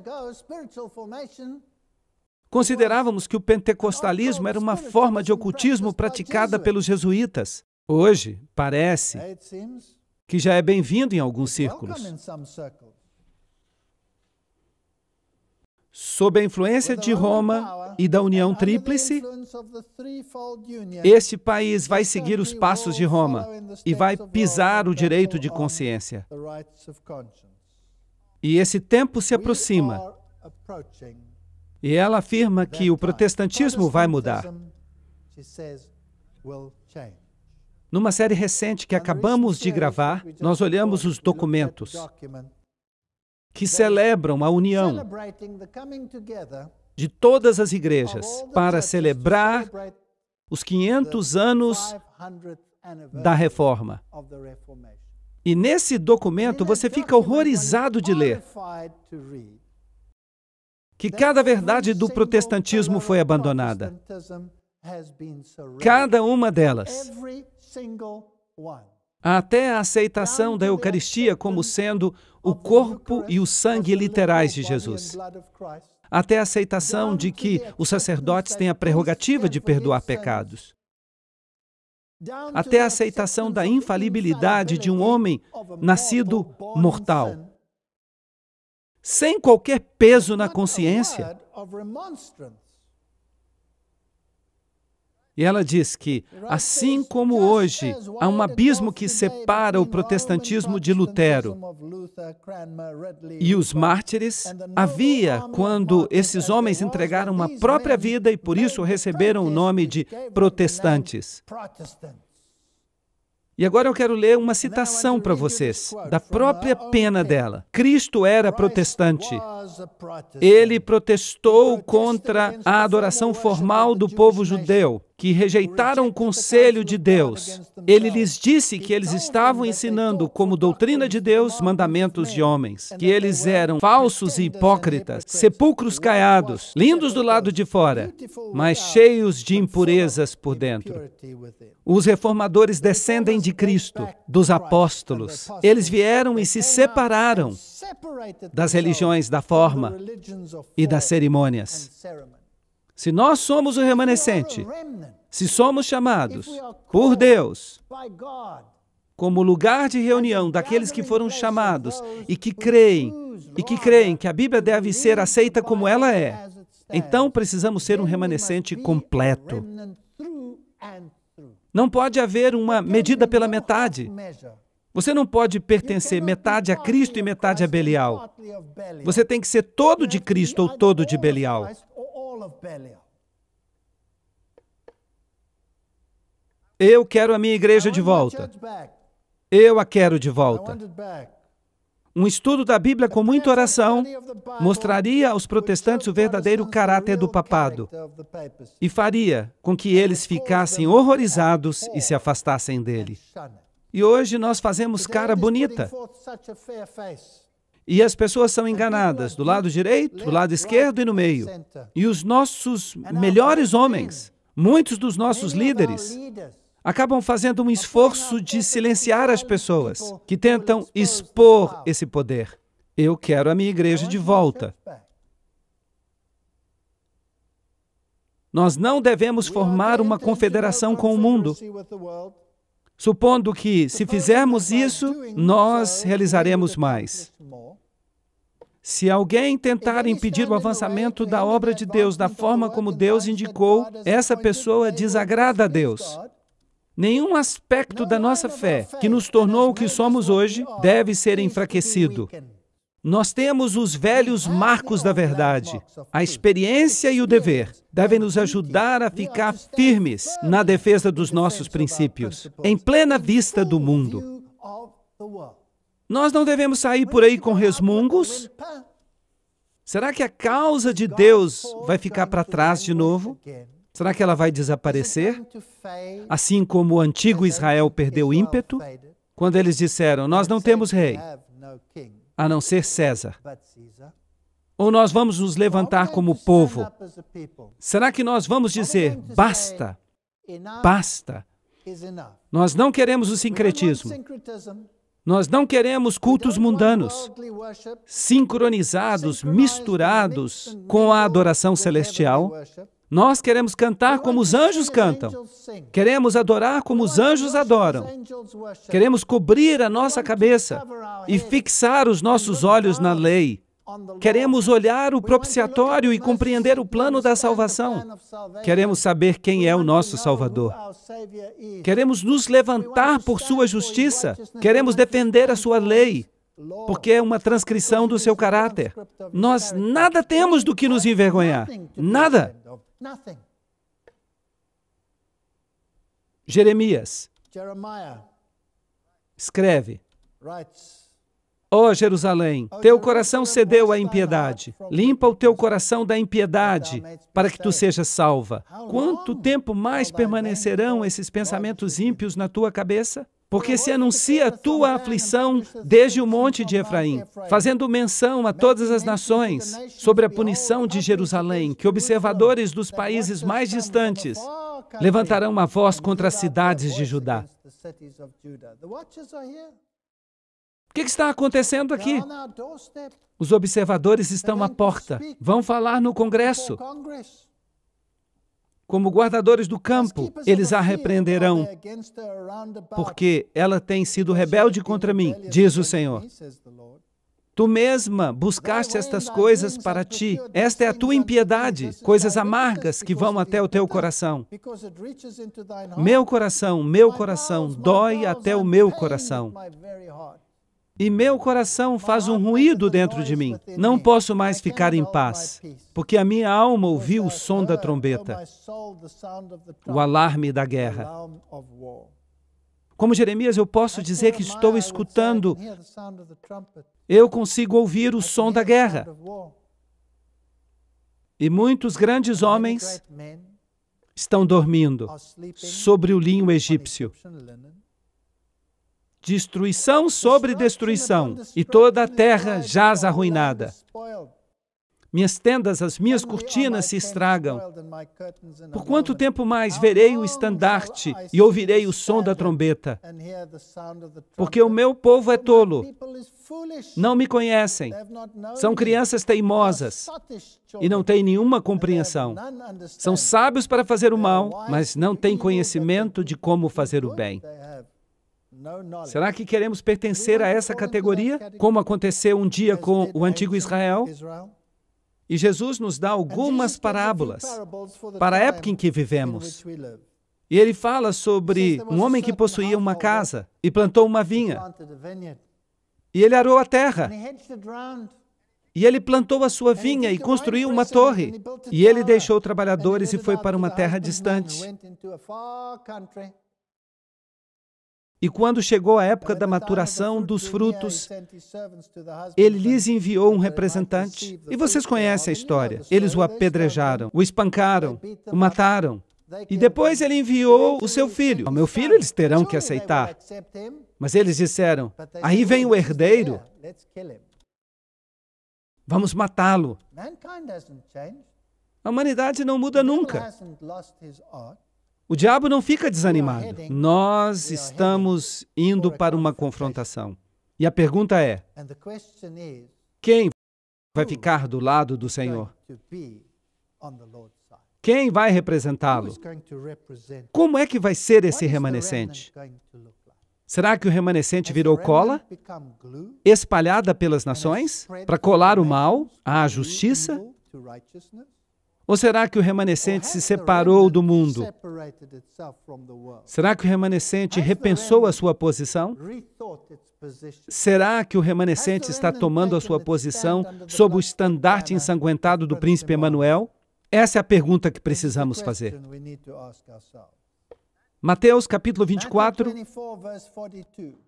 Considerávamos que o pentecostalismo era uma forma de ocultismo praticada pelos jesuítas. Hoje, parece que já é bem-vindo em alguns círculos. Sob a influência de Roma e da União Tríplice, este país vai seguir os passos de Roma e vai pisar o direito de consciência. E esse tempo se aproxima. E ela afirma que o protestantismo vai mudar. Numa série recente que acabamos de gravar, nós olhamos os documentos que celebram a união de todas as igrejas para celebrar os 500 anos da reforma. E nesse documento você fica horrorizado de ler que cada verdade do protestantismo foi abandonada. Cada uma delas. até a aceitação da Eucaristia como sendo o corpo e o sangue literais de Jesus, até a aceitação de que os sacerdotes têm a prerrogativa de perdoar pecados, até a aceitação da infalibilidade de um homem nascido mortal, sem qualquer peso na consciência. E ela diz que, assim como hoje há um abismo que separa o protestantismo de Lutero? E os mártires, havia quando esses homens entregaram uma própria vida e por isso receberam o nome de protestantes. E agora eu quero ler uma citação para vocês, da própria pena dela. Cristo era protestante. Ele protestou contra a adoração formal do povo judeu que rejeitaram o conselho de Deus. Ele lhes disse que eles estavam ensinando como doutrina de Deus mandamentos de homens, que eles eram falsos e hipócritas, sepulcros caiados, lindos do lado de fora, mas cheios de impurezas por dentro. Os reformadores descendem de Cristo, dos apóstolos. Eles vieram e se separaram das religiões da forma e das cerimônias. Se nós somos o remanescente, se somos chamados por Deus como lugar de reunião daqueles que foram chamados e que creem e que creem que a Bíblia deve ser aceita como ela é, então precisamos ser um remanescente completo. Não pode haver uma medida pela metade. Você não pode pertencer metade a Cristo e metade a Belial. Você tem que ser todo de Cristo ou todo de Belial. Eu quero a minha igreja de volta. Eu a quero de volta. Um estudo da Bíblia com muita oração mostraria aos protestantes o verdadeiro caráter do papado e faria com que eles ficassem horrorizados e se afastassem dele. E hoje nós fazemos cara bonita. E as pessoas são enganadas do lado direito, do lado esquerdo e no meio. E os nossos melhores homens, muitos dos nossos líderes, acabam fazendo um esforço de silenciar as pessoas que tentam expor esse poder. Eu quero a minha igreja de volta. Nós não devemos formar uma confederação com o mundo, supondo que, se fizermos isso, nós realizaremos mais. Se alguém tentar impedir o avançamento da obra de Deus da forma como Deus indicou, essa pessoa desagrada a Deus. Nenhum aspecto da nossa fé que nos tornou o que somos hoje deve ser enfraquecido. Nós temos os velhos marcos da verdade. A experiência e o dever devem nos ajudar a ficar firmes na defesa dos nossos princípios, em plena vista do mundo. Nós não devemos sair por aí com resmungos? Será que a causa de Deus vai ficar para trás de novo? Será que ela vai desaparecer? Assim como o antigo Israel perdeu ímpeto quando eles disseram: Nós não temos rei, a não ser César. Ou nós vamos nos levantar como povo? Será que nós vamos dizer: Basta, basta? Nós não queremos o sincretismo. Nós não queremos cultos mundanos, sincronizados, misturados com a adoração celestial. Nós queremos cantar como os anjos cantam. Queremos adorar como os anjos adoram. Queremos cobrir a nossa cabeça e fixar os nossos olhos na lei. Queremos olhar o propiciatório e compreender o plano da salvação. Queremos saber quem é o nosso Salvador. Queremos nos levantar por Sua justiça. Queremos defender a Sua lei, porque é uma transcrição do seu caráter. Nós nada temos do que nos envergonhar. Nada. Jeremias escreve. Ó oh, Jerusalém, teu coração cedeu à impiedade. Limpa o teu coração da impiedade, para que tu sejas salva. Quanto tempo mais permanecerão esses pensamentos ímpios na tua cabeça? Porque se anuncia a tua aflição desde o monte de Efraim, fazendo menção a todas as nações sobre a punição de Jerusalém, que observadores dos países mais distantes levantarão uma voz contra as cidades de Judá. O que está acontecendo aqui? Os observadores estão à porta. Vão falar no Congresso. Como guardadores do campo, eles a repreenderão, porque ela tem sido rebelde contra mim, diz o Senhor. Tu mesma buscaste estas coisas para ti. Esta é a tua impiedade, coisas amargas que vão até o teu coração. Meu coração, meu coração, dói até o meu coração. E meu coração faz um ruído dentro de mim. Não posso mais ficar em paz, porque a minha alma ouviu o som da trombeta, o alarme da guerra. Como Jeremias, eu posso dizer que estou escutando. Eu consigo ouvir o som da guerra. E muitos grandes homens estão dormindo sobre o linho egípcio. Destruição sobre destruição, e toda a terra jaz arruinada. Minhas tendas, as minhas cortinas se estragam. Por quanto tempo mais verei o estandarte e ouvirei o som da trombeta? Porque o meu povo é tolo. Não me conhecem. São crianças teimosas e não têm nenhuma compreensão. São sábios para fazer o mal, mas não têm conhecimento de como fazer o bem. Será que queremos pertencer a essa categoria, como aconteceu um dia com o antigo Israel? E Jesus nos dá algumas parábolas para a época em que vivemos. E ele fala sobre um homem que possuía uma casa e plantou uma vinha. E ele arou a terra. E ele plantou a sua vinha e construiu uma torre. E ele deixou trabalhadores e foi para uma terra distante. E quando chegou a época da maturação dos frutos, ele lhes enviou um representante. E vocês conhecem a história. Eles o apedrejaram, o espancaram, o mataram. E depois ele enviou o seu filho. O meu filho eles terão que aceitar. Mas eles disseram: aí vem o herdeiro. Vamos matá-lo. A humanidade não muda nunca. O diabo não fica desanimado. Nós estamos indo para uma confrontação. E a pergunta é: quem vai ficar do lado do Senhor? Quem vai representá-lo? Como é que vai ser esse remanescente? Será que o remanescente virou cola, espalhada pelas nações, para colar o mal à justiça? Ou será que o remanescente se separou do mundo? Será que o remanescente repensou a sua posição? Será que o remanescente está tomando a sua posição sob o estandarte ensanguentado do príncipe Emanuel? Essa é a pergunta que precisamos fazer. Mateus capítulo 24,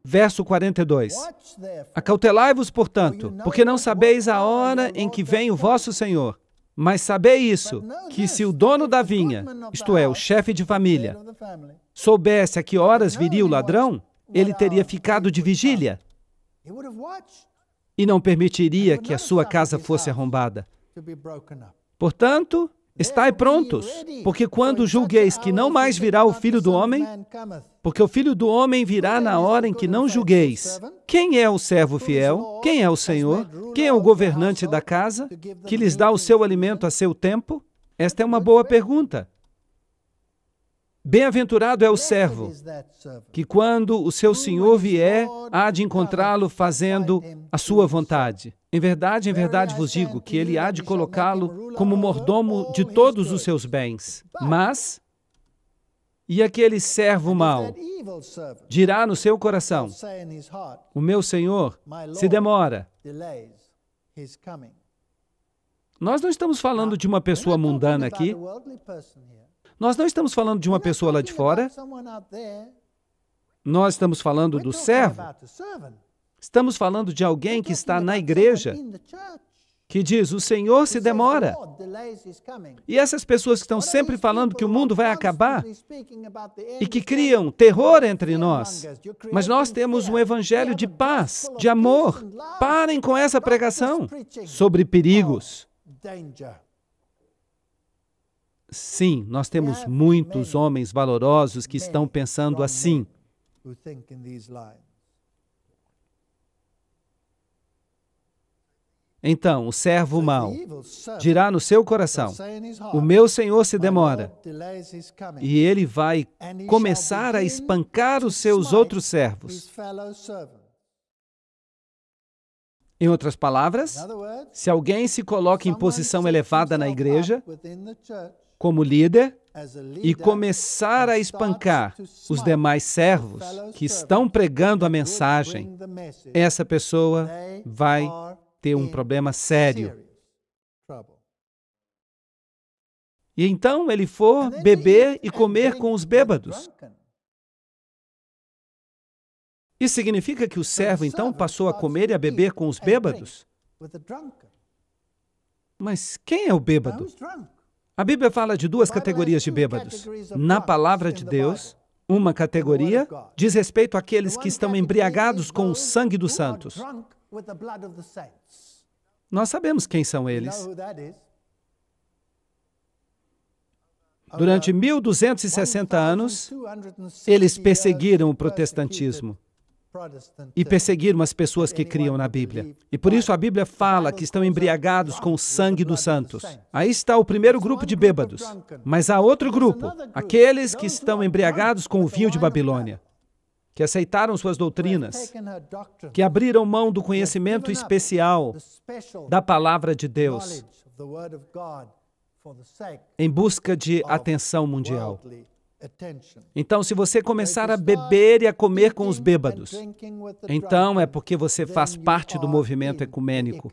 verso 42. Acautelai-vos, portanto, porque não sabeis a hora em que vem o vosso Senhor. Mas sabei isso, que se o dono da vinha, isto é, o chefe de família, soubesse a que horas viria o ladrão, ele teria ficado de vigília. E não permitiria que a sua casa fosse arrombada. Portanto, Estai prontos, porque quando julgueis que não mais virá o Filho do Homem, porque o Filho do Homem virá na hora em que não julgueis. Quem é o servo fiel? Quem é o Senhor? Quem é o governante da casa, que lhes dá o seu alimento a seu tempo? Esta é uma boa pergunta. Bem-aventurado é o servo, que quando o seu senhor vier, há de encontrá-lo fazendo a sua vontade. Em verdade, em verdade vos digo que ele há de colocá-lo como mordomo de todos os seus bens. Mas, e aquele servo mau dirá no seu coração: O meu senhor se demora. Nós não estamos falando de uma pessoa mundana aqui. Nós não estamos falando de uma pessoa lá de fora. Nós estamos falando do servo. Estamos falando de alguém que está na igreja, que diz: O Senhor se demora. E essas pessoas que estão sempre falando que o mundo vai acabar e que criam terror entre nós. Mas nós temos um evangelho de paz, de amor. Parem com essa pregação sobre perigos. Sim, nós temos muitos homens valorosos que estão pensando assim. Então, o servo mau dirá no seu coração: O meu senhor se demora, e ele vai começar a espancar os seus outros servos. Em outras palavras, se alguém se coloca em posição elevada na igreja, como líder, e começar a espancar os demais servos que estão pregando a mensagem, essa pessoa vai ter um problema sério. E então ele for beber e comer com os bêbados. Isso significa que o servo então passou a comer e a beber com os bêbados? Mas quem é o bêbado? A Bíblia fala de duas categorias de bêbados. Na palavra de Deus, uma categoria diz respeito àqueles que estão embriagados com o sangue dos santos. Nós sabemos quem são eles. Durante 1260 anos, eles perseguiram o protestantismo e perseguiram as pessoas que criam na Bíblia. E por isso a Bíblia fala que estão embriagados com o sangue dos santos. Aí está o primeiro grupo de bêbados. Mas há outro grupo, aqueles que estão embriagados com o vinho de Babilônia que aceitaram suas doutrinas, que abriram mão do conhecimento especial da palavra de Deus em busca de atenção mundial. Então, se você começar a beber e a comer com os bêbados, então é porque você faz parte do movimento ecumênico.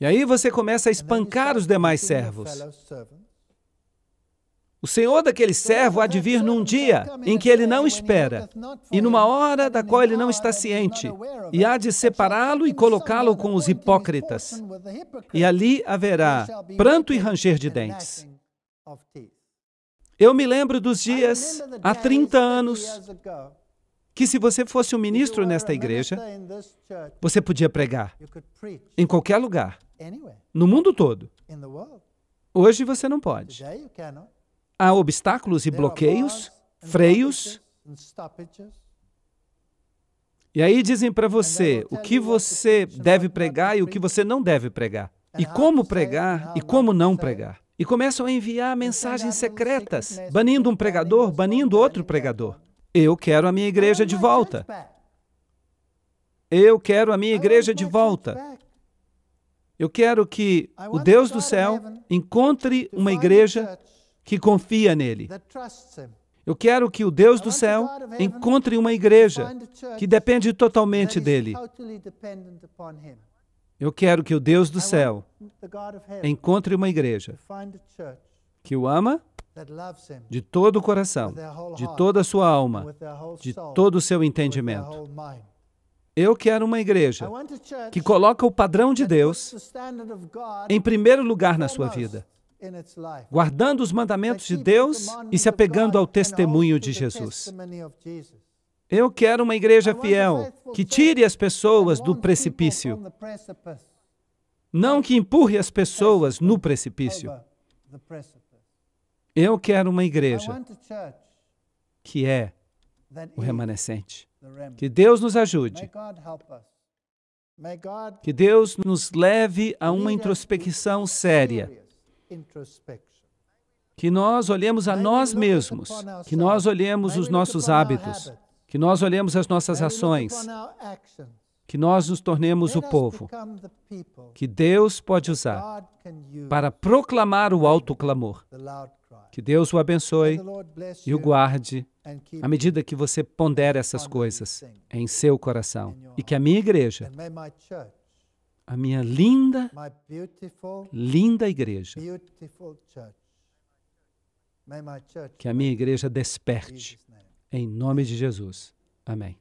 E aí você começa a espancar os demais servos. O senhor daquele servo há de vir num dia em que ele não espera, e numa hora da qual ele não está ciente, e há de separá-lo e colocá-lo com os hipócritas. E ali haverá pranto e ranger de dentes. Eu me lembro dos dias, há 30 anos, que se você fosse um ministro nesta igreja, você podia pregar em qualquer lugar, no mundo todo. Hoje você não pode. Há obstáculos e bloqueios, freios. E aí dizem para você o que você deve pregar e o que você não deve pregar. E como pregar e como não pregar. E começam a enviar mensagens secretas, banindo um pregador, banindo outro pregador. Eu quero a minha igreja de volta. Eu quero a minha igreja de volta. Eu quero que o Deus do céu encontre uma igreja que confia nele. Eu quero que o Deus do céu encontre uma igreja que depende totalmente dele. Eu quero que o Deus do céu encontre uma igreja que o ama de todo o coração, de toda a sua alma, de todo o seu entendimento. Eu quero uma igreja que coloca o padrão de Deus em primeiro lugar na sua vida guardando os mandamentos de Deus e se apegando ao testemunho de Jesus. Eu quero uma igreja fiel que tire as pessoas do precipício, não que empurre as pessoas no precipício. Eu quero uma igreja que é o remanescente. Que Deus nos ajude. Que Deus nos leve a uma introspecção séria. que nós olhemos a nós mesmos, que nós olhemos os nossos hábitos, que nós olhemos as nossas ações, que nós nos tornemos o povo que Deus pode usar para proclamar o alto clamor. Que Deus o abençoe e o guarde à medida que você pondera essas coisas em seu coração. E que a minha igreja a minha linda, linda igreja. Que a minha igreja desperte. Em nome de Jesus. Amém.